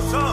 so